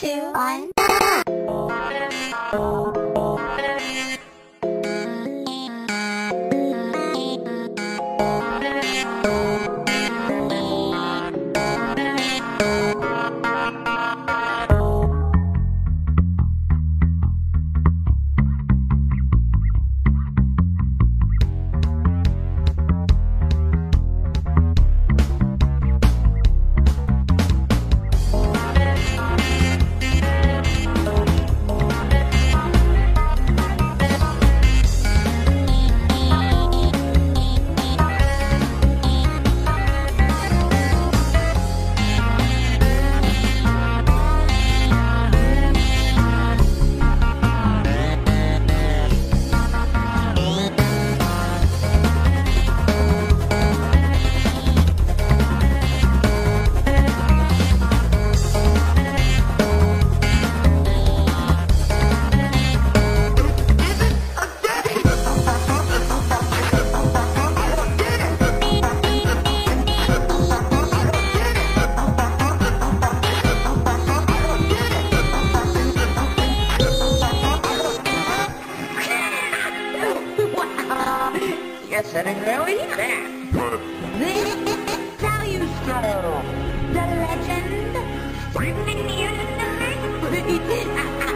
two, one. Yes, that is really there. This how you. The legend.